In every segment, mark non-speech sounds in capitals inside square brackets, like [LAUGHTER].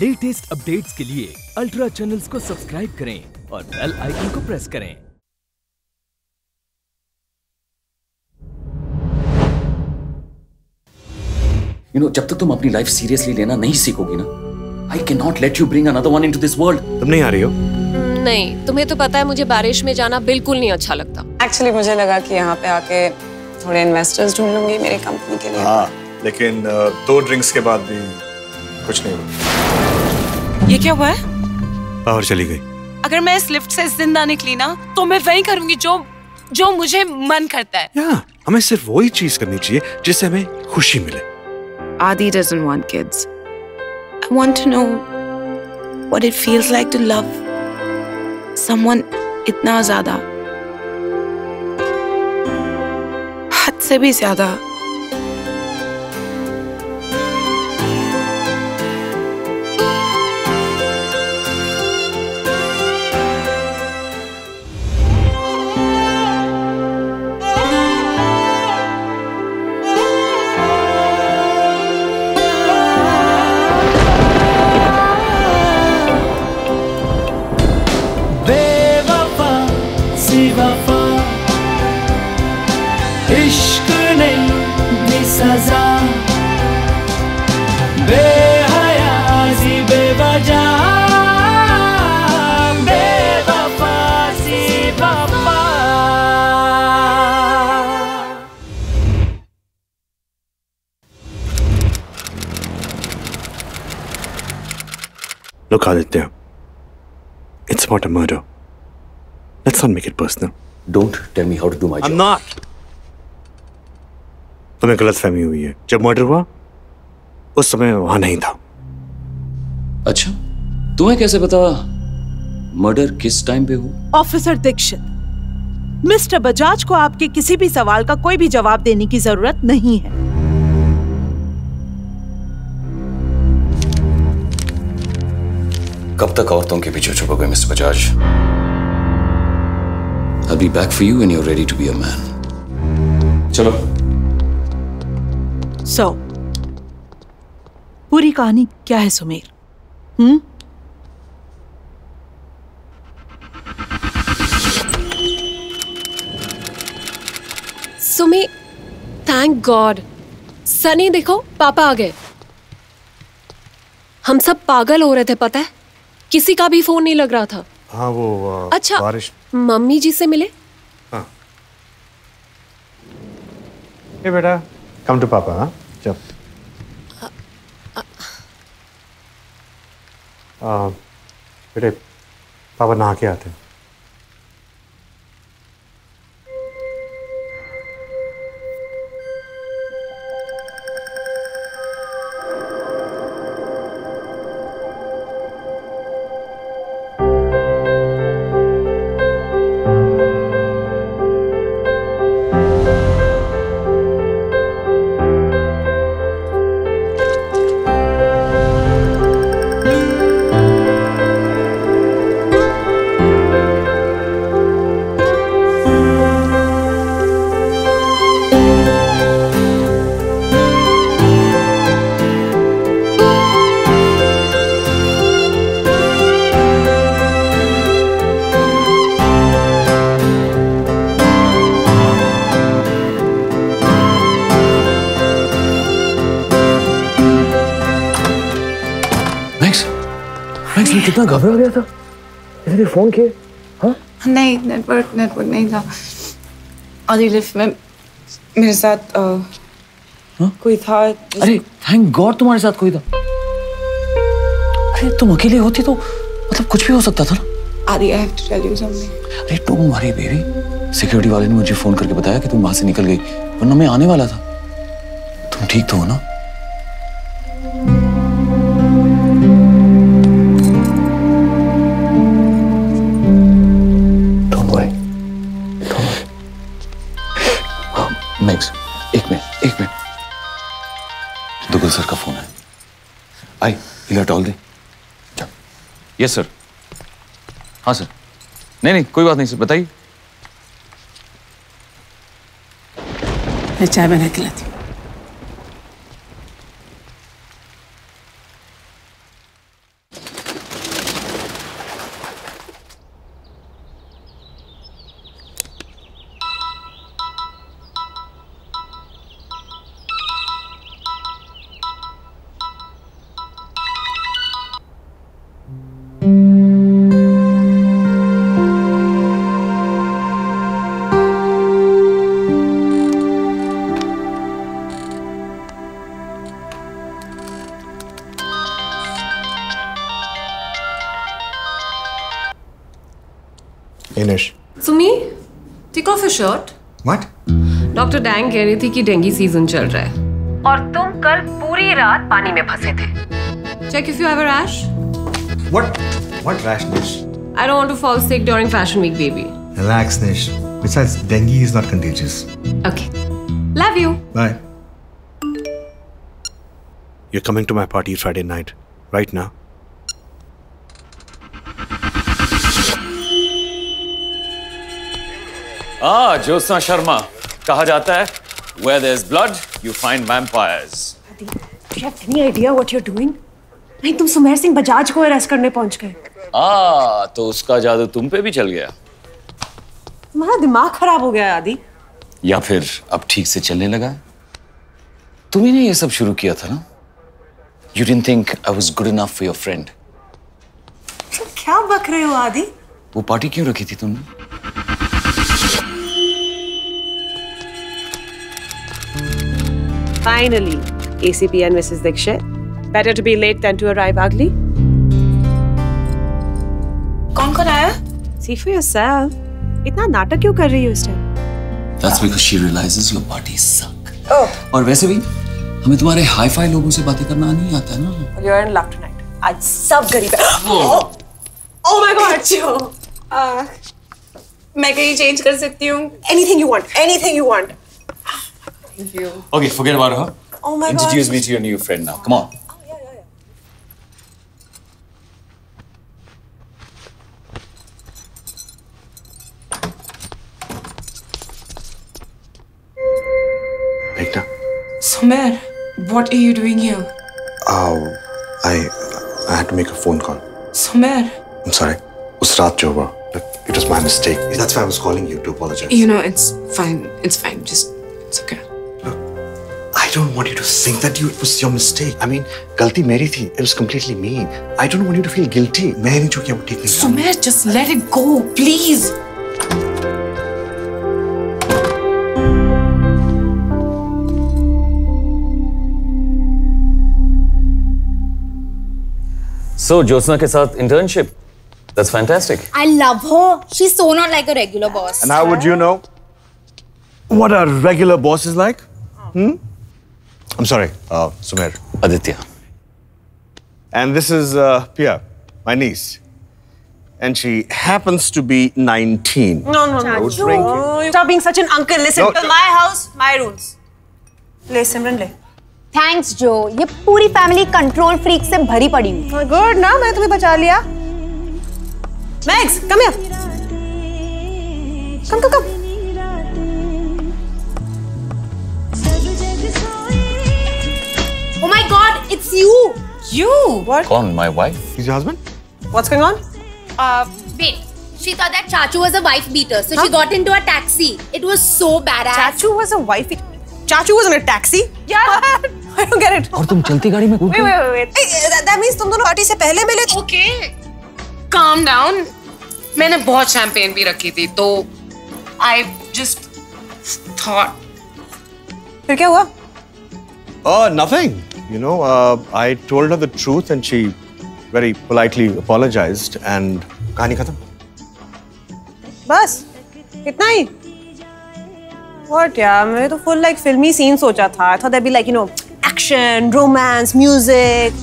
Latest updates के लिए ultra channels को सब्सक्राइब करें और बेल आइकन को प्रेस करें। यू you नो know, जब तक तुम अपनी लाइफ सीरियसली लेना नहीं सीखोगी ना I can not let you bring another one into this world तुम नहीं आ रही हो? नहीं तुम्हें तो पता है मुझे बारिश में जाना बिल्कुल नहीं अच्छा लगता। एक्चुअली मुझे लगा कि यहाँ पे आके थोड़े इन्वेस्टर्स ढूंढ लूँगी मेरी कंपनी के लिए। हाँ लेकिन दो ड्रिंक्स के बाद भी कुछ नहीं हुआ। ये क्या हुआ है? पावर चली गई। अगर मैं इस लिफ्ट से ज़िंदा निकली ना तो मैं वही करूँगी जो जो मुझे मन करता है। या हमें सिर्फ़ वही चीज़ करनी चाहिए जिससे हमें खुशी मिले। Adi doesn't want kids. I want to know what it feels like to love someone इतना ज़्यादा। हद से भी ज़्यादा Look, Aditya. It's about a murder. Let's not make it personal. Don't tell me how to do my I'm job not. तुम्हें गलत फहमी हुई है जब मर्डर हुआ उस समय मैं वहाँ नहीं था अच्छा तुम्हें कैसे पता मर्डर किस टाइम पे हुआ ऑफिसर दीक्षित मिस्टर बजाज को आपके किसी भी सवाल का कोई भी जवाब देने की ज़रूरत नहीं है कब तक औरतों के पीछे छुपोगे mister Bajaj? I'll be back for you when you're ready to be a man. चलो। सो so, पूरी कहानी क्या है सुमेर? हम्म? सुमी थैंक गॉड सनी देखो पापा आ गए। हम सब पागल हो रहे थे पता है? किसी का भी फ़ोन नहीं लग रहा था। हाँ वो आ, अच्छा बारिश। मम्मी जी से मिले? हाँ। ए बेटा कम टू पापा हाँ चल। बेटे पापा नहा के आते हैं। कितना घबरा गया था? इसने फ़ोन किए? हाँ? नहीं नेटवर्क नेटवर्क नहीं था। आधी लिफ्ट में मेरे साथ अ, कोई था? अरे थैंक गॉड तुम्हारे साथ कोई था। अरे तुम अकेले होती तो मतलब कुछ भी हो सकता था ना? Adi I have to tell you something अरे तुम हमारी बेबी सिक्योरिटी वाले ने मुझे फ़ोन करके बताया कि तुम वहाँ से निकल गई वरना मैं आने वाला था। तुम ठीक तो हो ना? एक मिनट एक मिनट। दुगल सर का फ़ोन है। आई हिला टॉल दे। यस सर हाँ सर नहीं नहीं कोई बात नहीं सर बताइए। मैं चाय बना के शर्ट व्हाट डॉक्टर डैंग कह रही थी कि डेंगू सीज़न चल रहा है। और तुम कल पूरी रात पानी में फंसे थे। Check if you have a rash what what rash Nish I don't want to fall sick during fashion week baby relax Nish besides dengue is not contagious okay love you bye you are coming to my party Friday night right now Ah, Jyotsna Sharma कहा जाता है where there's blood you find vampires. Do you have any idea what you're doing? नहीं तुम सुमेर सिंह बजाज को arrest करने पहुँच गए। आ तो उसका जादू तुम पे भी चल गया। तुम्हारा दिमाग खराब हो गया आदि। या फिर अब ठीक से चलने लगा है? तुम्ही ने ये सब शुरू किया था ना? You didn't think I was good enough for your friend क्या बक रहे हो आदि? वो पार्टी क्यों रखी थी तुमने? Finally, ACP and Mrs. Dixit. Better to be late than to arrive ugly. कौन कौन आया See for yourself. इतना नाटक क्यों कर रही हो इस time That's because she realizes your parties suck. Oh. और वैसे भी हमें तुम्हारे हाई फाई लोगों से बातें करना नहीं आता है ना You're in luck tonight. आज सब गरीब है Oh my God, Joe. Uh, मैं कहीं चेंज कर सकती हूँ anything you want. Anything you want. Thank you. Okay, forget about her. Oh my Introduce God. me to your new friend now. Come on. Meghna. Somer, what are you doing here? Oh, I, I had to make a phone call. Somer, I'm sorry. उस रात जो हुआ, look, it was my mistake. That's why I was calling you to apologize. you know, it's fine. It's fine. Just, it's okay. I don't want you to think that you, it was your mistake. I mean, गलती मेरी थी. It was completely me. I don't want you to feel guilty. मैंने जो किया वो ठीक नहीं था. Somer, just let it go, please. So, Jyotsna के साथ internship. That's fantastic. I love her. She's so not like a regular boss. And how would you know what a regular boss is like? Hmm? I'm sorry, uh, Sumer. Aditya. And this is uh, Pia, my niece. And she happens to be 19. No, no, I no. would bring you. Oh, Stop being such an uncle. Listen, No, to no. my house, my rules. ले सिमरन ले thanks जो ये पूरी family control freak से भरी पड़ी हुई good ना मैं तुम्हें बचा लिया max come here come come come God, it's you. You? What? Kौन? My wife? He's your husband? What's going on? Uh, wait. She thought that Chachu was a wife beater, so huh? she got into a taxi. It was so badass. Chachu was a wife. Chachu was in a taxi? Yeah. I don't get it. और तुम चलती गाड़ी में कूद Wait, wait, wait, wait. Hey, that, that means तुम दोनों party से पहले मिले थे? Okay. Calm down. मैंने बहुत शैंपेन भी रखी थी तो I just thought फिर क्या हुआ? Oh, nothing. You know, uh, I told her the truth and she very politely apologized and कहानी खत्म. बस इतना ही What यार मैंने तो फुल लाइक फिल्मी सीन सोचा था I thought there'd be like you know action, romance, music.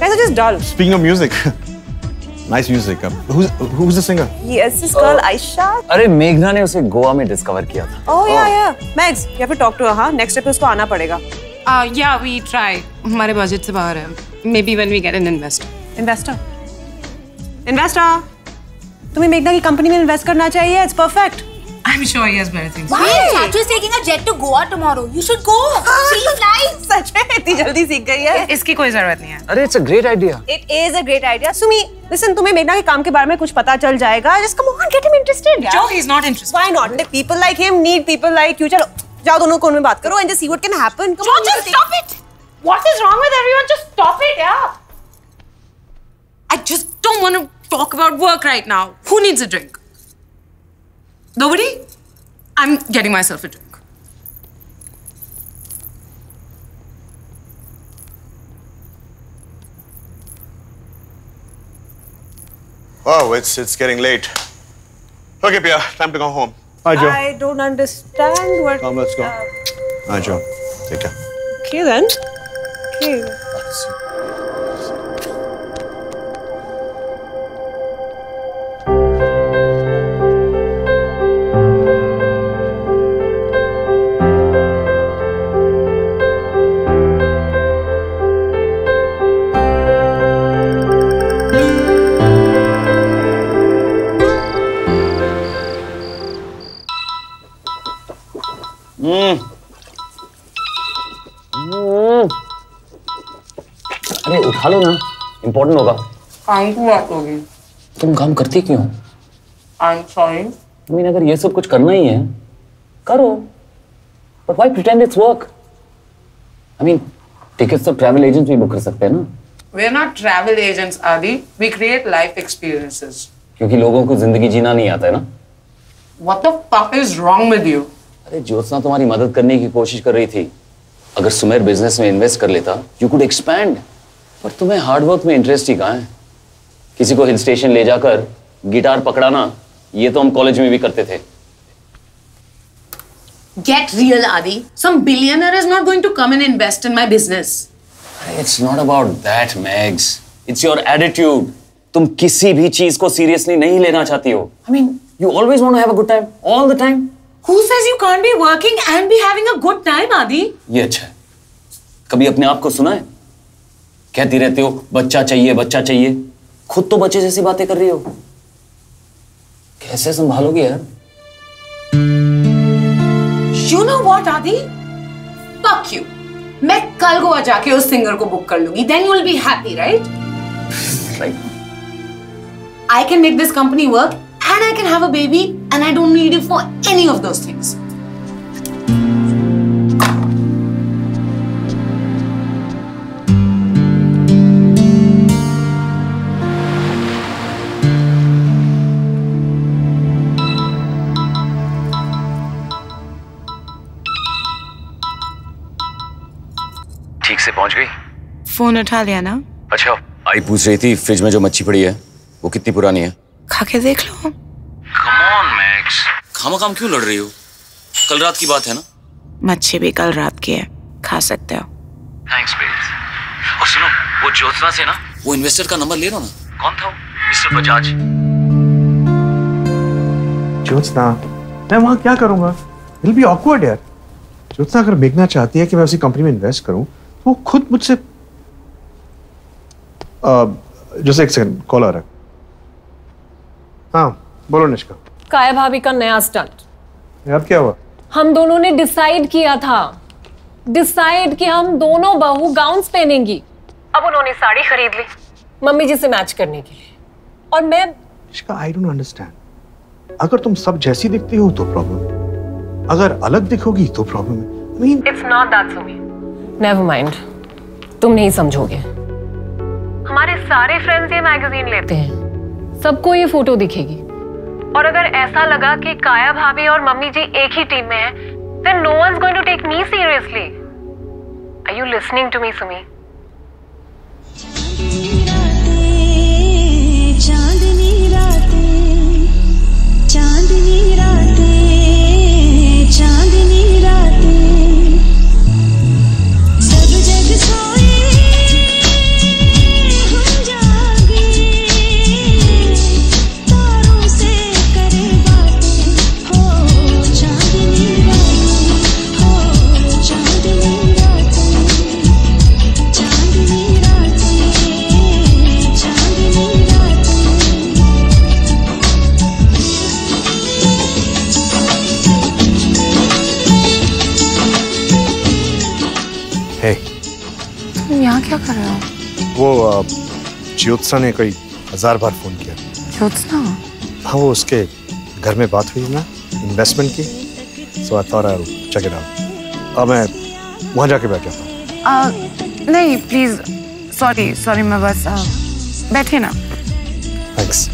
Guys are just dull. Speaking of music, nice music. Uh, who's who's the singer? Yes, this girl Aisha. अरे मेघना ने उसे गोवा में discover किया था Oh yeah, yeah. Max, you have to talk to her. हाँ, next episode को आना पड़ेगा. Uh, yeah we try हमारे बजट से बाहर है maybe when we get an investor Investor. Investor. तुम्हें मेघना की कंपनी में इन्वेस्ट करना चाहिए. It's perfect. I'm sure he has better things Wow, Chachu is taking a jet to Goa tomorrow. You should go. Free flights. सच में इतनी जल्दी सीख गई है. इसकी कोई ज़रूरत नहीं है अरे it's a great idea It is a great idea. Sumi, listen, तुम्हें मेघना के काम के बारे में कुछ पता चल जाएगा. Just come on, get him interested. यार. Joe he's not interested Why not? The people like him need people like you. चलो, जाओ दोनों कोने में बात करो and just see what can happen. Come Joe on, just stop it what is wrong with everyone just stop it yeah I just don't want to talk about work right now who needs a drink nobody I'm getting myself a drink Oh, it's it's getting late. Okay, Pia, time to go home. Hi, Joe. I don't understand what. Come, let's go. Uh, Hi, Joe. Take care. Okay, then. Okay. उठा लो ना important होगा। काम की बात होगी। तुम काम करती क्यों आई एम सॉरी mean, अगर ये सब कुछ करना ही है करो। But why pretend it's work I mean tickets तो ट्रैवल एजेंट्स भी बुक कर सकते हैं ना। We're not travel agents, Adi. We create life experiences. क्योंकि लोगों को ज़िंदगी जीना नहीं आता है ना। What the fuck is wrong with you? अरे ज्योत्सना तुम्हारी मदद करने की कोशिश कर रही थी। अगर सुमेर बिज़नेस में इन्वेस्ट कर लेता यू कुड एक्सपैंड पर तुम्हें हार्डवर्क में इंटरेस्ट ही कहाँ है? किसी को हिल स्टेशन ले जाकर गिटार पकड़ाना ये तो हम कॉलेज में भी करते थे। Get real, Adi. Some billionaire is not going to come and invest in my business. It's not about that Mags it's your attitude तुम किसी भी चीज़ को सीरियसली नहीं लेना चाहती हो। I mean you always want to have a good time all the time Who says you can't be working and be having a good time, Adi? ये अच्छा है। कभी अपने आप को सुना है? कहती रहती हो बच्चा चाहिए बच्चा चाहिए। खुद तो बच्चे जैसी बातें कर रही हो। कैसे संभालोगे यार? यू नो वॉट आदि? मैं कल गोवा जाके उस सिंगर को बुक कर लूँगी then you'll be happy right I can make this company work and I can have a baby and I don't need you for any of those things से पहुँच गई। फ़ोन उठा लिया ना। अच्छा। आई पूछ रही थी फ्रिज में जो मच्छी पड़ी है वो कितनी पुरानी है? खा के देख लो। कम ऑन मैक्स खामा काम क्यों लड़ रही हो? कल रात की बात है ना? मच्छी भी कल रात की है। खा सकते हो। थैंक्स बेल्स और सुनो वो ज्योत्सना से ना? वो इन्वेस्टर का नंबर ले लो ना? कौन था वो? मिस्टर बजाज। ज्योत्सना मैं वहाँ क्या करूँगा? विल बी ऑकवर्ड यार। ज्योत्सना अगर मेघना चाहती है कि मैं उसी कंपनी में इन्वेस्ट करूँ वो खुद मुझसे जैसे एक सेकंड कॉल आ रहा है। हाँ बोलो निष्का। काया भाभी का नया स्टंट यार क्या हुआ? हम दोनों ने डिसाइड किया था। डिसाइड कि हम दोनों बहू गाउन्स पहनेंगी। अब उन्होंने साड़ी खरीद ली मम्मी जी से मैच करने के लिए। और मैं निष्का आई डोंट अंडरस्टैंड अगर तुम सब जैसी दिखती हो तो प्रॉब्लम अगर अलग दिखोगी तो प्रॉब्लम है। I mean, it's not that Sumi never mind तुम नहीं समझोगे। हमारे सारे फ्रेंड्स ये मैगजीन लेते हैं। सबको ये फ़ोटो दिखेगी। और अगर ऐसा लगा कि काया भाभी और मम्मी जी एक ही टीम में हैं then no one going to take me seriously are you listening to me sumi? Chandni Jyotsna ने कोई हज़ार बार फ़ोन किया। ज्योत्सना? हाँ वो उसके घर में बात हुई ना इन्वेस्टमेंट की। So I thought I check it out अब मैं वहाँ जाके बैठ जाता हूँ। आ, नहीं प्लीज़ सॉरी सॉरी मैं बस बैठे ना। थैंक्स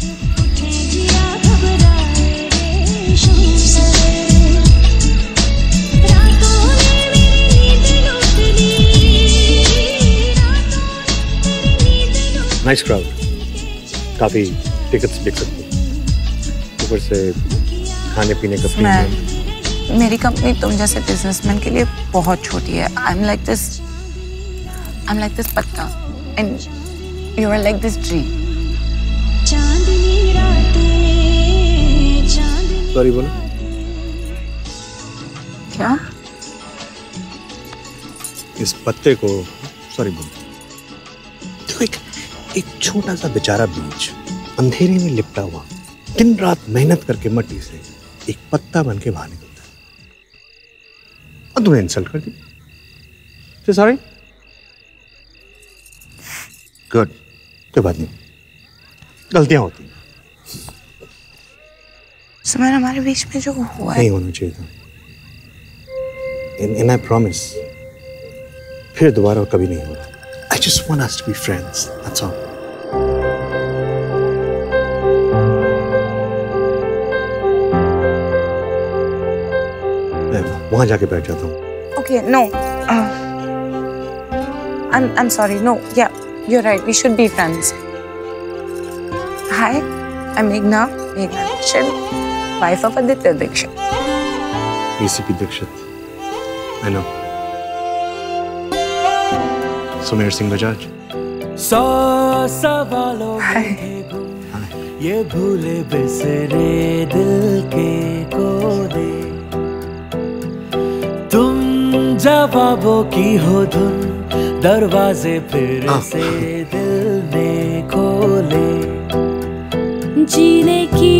नाइस क्राउड काफ़ी टिकट्स बिक सकते हैं। ऊपर से खाने पीने का मैं प्रीमियम मेरी कंपनी तुम जैसे बिजनेसमैन के लिए बहुत छोटी है। I am like this I am like this पत्ता। And you are like this tree चांदनी रातें चांदनी सॉरी बोलो। क्या? इस पत्ते को सॉरी बोलो। एक छोटा सा बेचारा बीज अंधेरे में लिपटा हुआ। दिन रात मेहनत करके मट्टी से एक पत्ता बन के बाहर निकलता है और तुम्हें इंसल्ट कर दी सॉरी गुड कोई बात नहीं। गलतियाँ होती हैं। समर हमारे बीच में जो हुआ नहीं होना चाहिए था। इन आई प्रॉमिस फिर दोबारा कभी नहीं होगा। I just want us to be friends that's all वहाँ जाके बैठ जाता हूँ Okay, no. Uh, I'm I'm sorry. No, yeah, you're right. We should be friends. Hi, I'm Meghna. Meghna Dixit, wife of Aditya Dixit. ACP Dixit I know Sumer Singh Bajaj सौ सवालों ये भूले बिसरे दिल के जवाबों की हो धुन दरवाजे फिर से दिल ने खोले। जीने की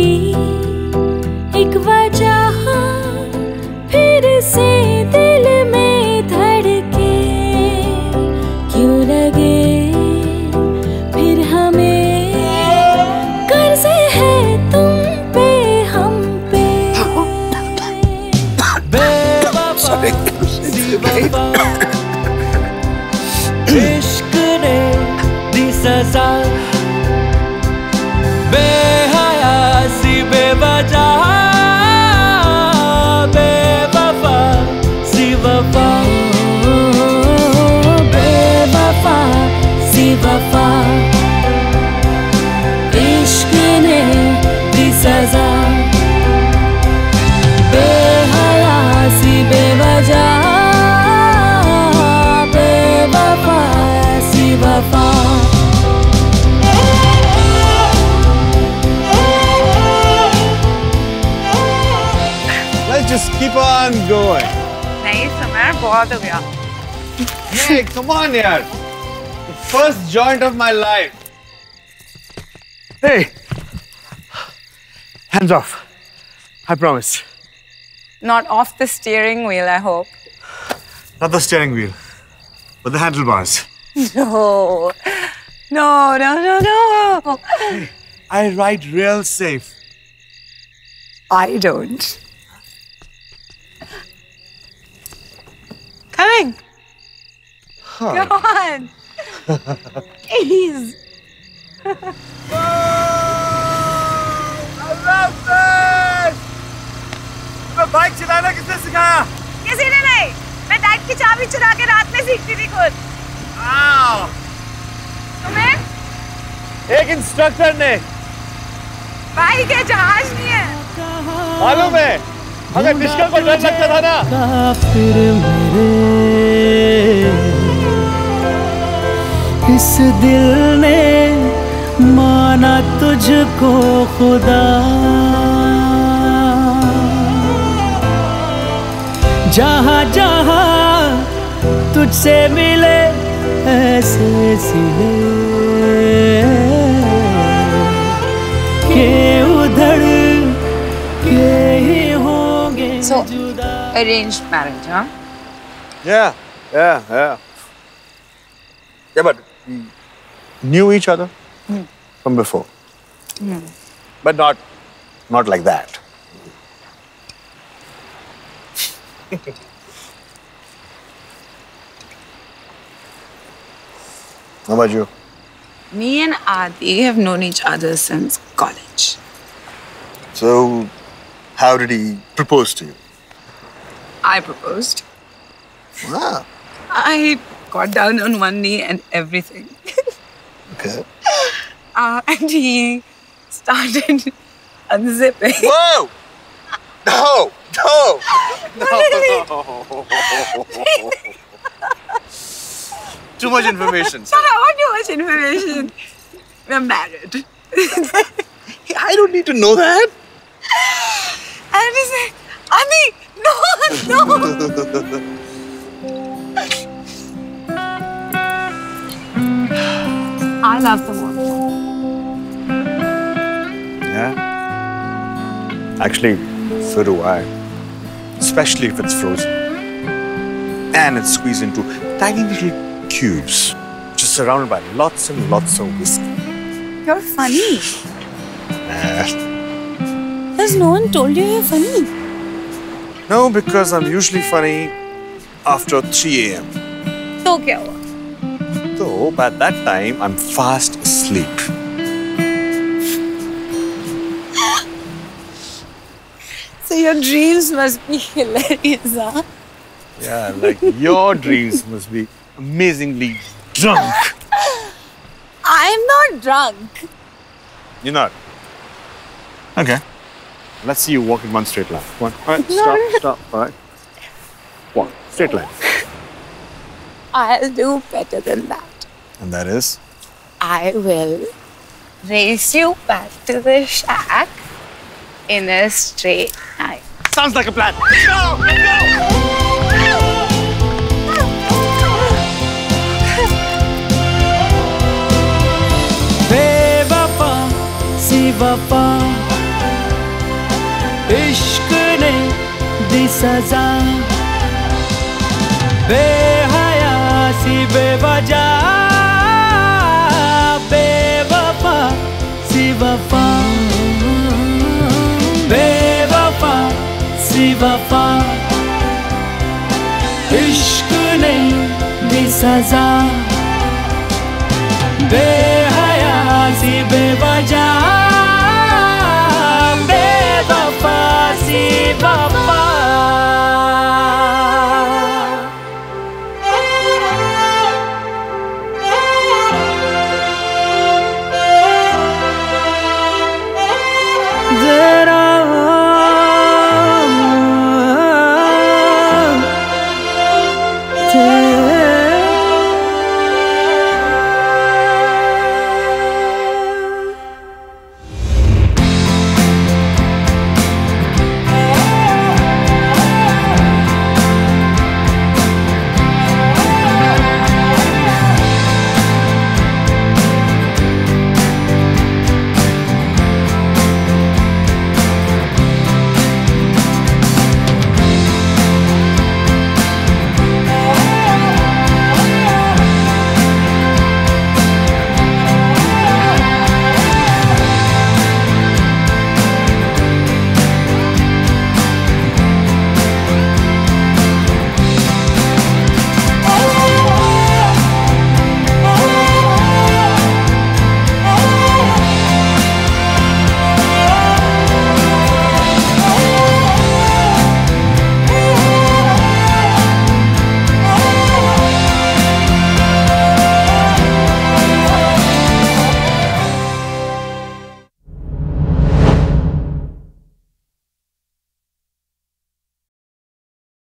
just keep on going. नहीं समर बहुत हो गया Hey, come on, yaar. The first joint of my life. Hey. Hands off. I promise. Not off the steering wheel, I hope. Not the steering wheel, but the handlebars. [LAUGHS] No. No, no, no, no. I ride real safe. I don't. Coming. Come on. Please. Bike चलाना किसने सिखाया किसी ने नहीं मैं dad की चाबी चुरा के रात में सीखती थी खुद तुम्हें एक इंस्ट्रक्टर ने भाई के जहाज़ नहीं है मालूम है अगर निष्कल को डर लगता था ना। काफिर मेरे। इस दिल ने माना तुझको खुदा। जहाँ जहाँ तुझसे मिले ऐसे सिले। के So, arranged marriage, huh? Yeah, yeah, yeah. Yeah, but we knew each other hmm. from before, hmm. but not, not like that. [LAUGHS] How about you? Me and Adi have known each other since college. So, how did he propose to you? I proposed. Wow. I got down on one knee and everything. Okay. [LAUGHS] Uh, and he started [LAUGHS] unzipping. Whoa! No, no, no. [LAUGHS] Too much information. Shut up, too much information. We're married. I don't need to know that. I'm just like, Adi, no, no. I love the water. Yeah. Actually, so do I. Especially if it's frozen. And it's squeezed into tiny little cubes, just surrounded by lots and lots of whiskey. You're funny. Nah. Has no one told you you're funny? No, because I'm usually funny after 3 a.m. तो क्या हुआ? Though by that time, I'm fast asleep. [GASPS] So your dreams must be hilarious, huh? Yeah, like your dreams must be amazingly drunk. [LAUGHS] I'm not drunk. You're not. Okay. Let's see you walk in one straight line. One. All right, no. stop, stop. All right. One. Straight line. [LAUGHS] I'll do better than that. And that is? I will race you back to the shack in a straight line. Sounds like a plan. Let's go! Let's go! ने दी सजा। बेहया सी बेवजह बेवफा सी वफा। बेवफा सी वफा। इश्क ने दी सजा। बेहया सी बेवजह Baba.